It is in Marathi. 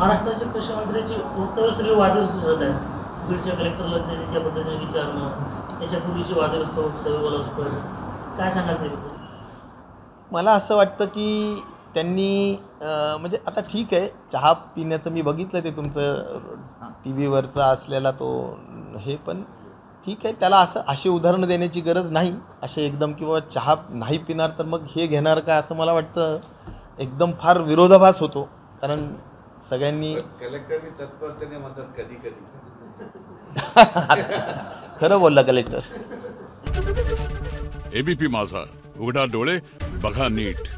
महाराष्ट्राचे कृषी मंत्र्याची वक्तव्य सगळे वादग्रस्त होत आहेत बीडच्या कलेक्टरला त्यांनी ज्या पद्धतीने विचारणं याच्यापूर्वीची वादग्रस्त वक्तव्य बोला काय त्याबद्दल? मला असं वाटतं की त्यांनी म्हणजे आता ठीक आहे चहा पिण्याचं मी बघितलं ते तुमचं टी व्हीवरचा असलेला तो हे पण ठीक आहे त्याला असं अशी उदाहरणं देण्याची गरज नाही. असे एकदम किंवा चहा नाही पिणार तर मग हे घेणार का असं मला वाटतं एकदम फार विरोधाभास होतो. कारण सगळ्यांनी कलेक्टरनी तत्परतेने म्हणतात कधी कधी. खरं बोलला कलेक्टर. एबीपी माझा. उघडा डोळे बघा नीट.